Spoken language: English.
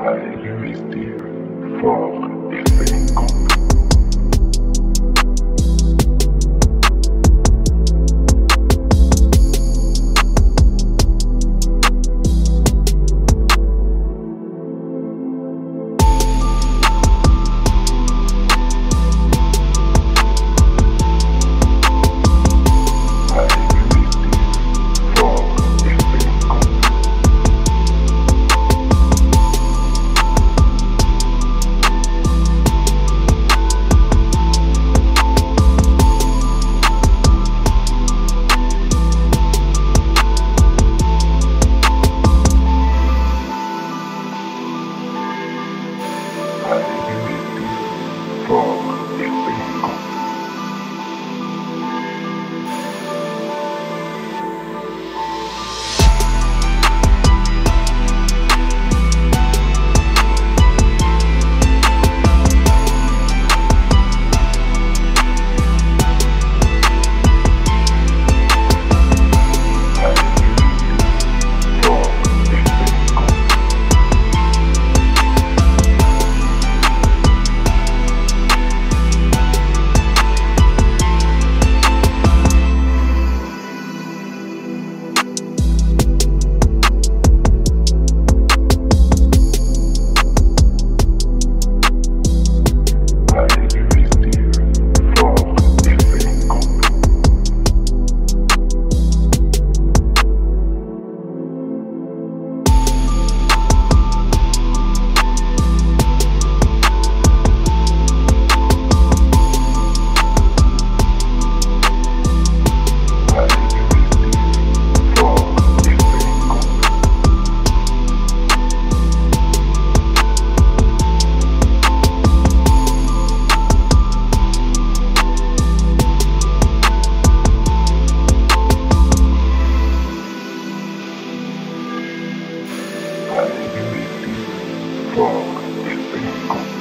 I live here for the Hallelujah. Oh. is